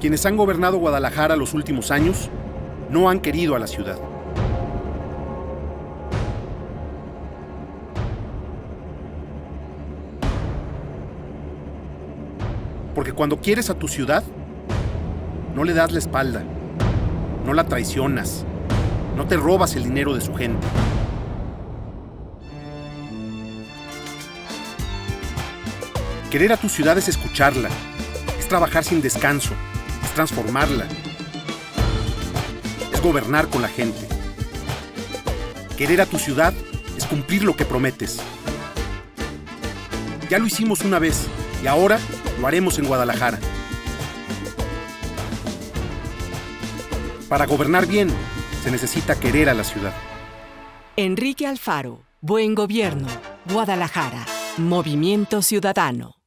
Quienes han gobernado Guadalajara los últimos años no han querido a la ciudad. Porque cuando quieres a tu ciudad, no le das la espalda, no la traicionas, no te robas el dinero de su gente. Querer a tu ciudad es escucharla, es trabajar sin descanso, es transformarla, es gobernar con la gente. Querer a tu ciudad es cumplir lo que prometes. Ya lo hicimos una vez y ahora lo haremos en Guadalajara. Para gobernar bien, se necesita querer a la ciudad. Enrique Alfaro, Buen Gobierno, Guadalajara, Movimiento Ciudadano.